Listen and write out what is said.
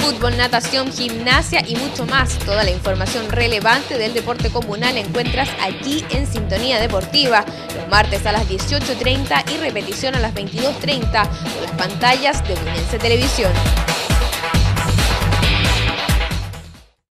fútbol, natación, gimnasia y mucho más. Toda la información relevante del deporte comunal la encuentras aquí en Sintonía Deportiva, los martes a las 18.30 y repetición a las 22.30 por las pantallas de Unense Televisión.